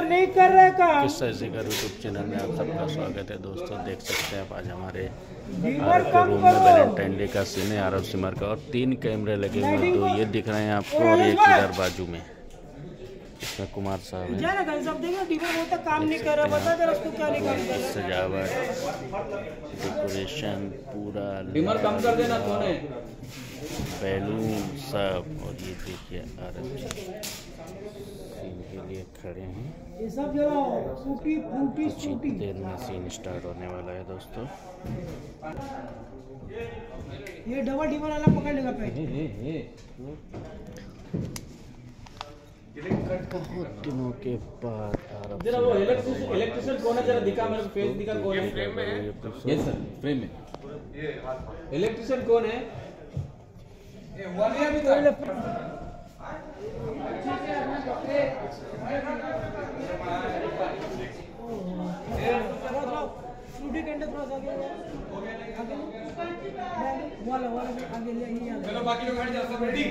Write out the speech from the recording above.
और नहीं कर रहे काम किस तरह से का यूट्यूब चैनल में आप सबका स्वागत है। दोस्तों देख सकते हैं आप आज हमारे आरब के रूम में वैलेंटाइन डे का सीन है आरब सिमर का और तीन कैमरे लगे हुए हैं। दो ये दिख रहे हैं आपको और एक इधर बाजू में। इसमें कुमार साहब हैं। जा ना गन सब देखो बीमर बोलता काम नहीं कर रहा बता जरा उसको क्या नहीं काम कर रहा। सजावट डेकोरेशन पूरा कम कर देना बैलून सब और ये देखिए के लिए खड़े हैं। ये सब फूटी फूटी कुछ ही देर में सीन स्टार्ट होने वाला है दोस्तों। ये डबल डीमर वाला पकड़ लेगा पहले। बहुत दिनों के बाद जरा वो इलेक्ट्रिशियन कौन है? जरा दिखा मेरे फेस दिखा कौन है? ये कुछ- यस सर फ्रेम में। इलेक्ट्रिशियन कौन है? फ्रूटी के अंदर थोड़ा सा आगे आगे वाला वाला आगे ले चलो बाकी लोग हट जाओ, सब रेडी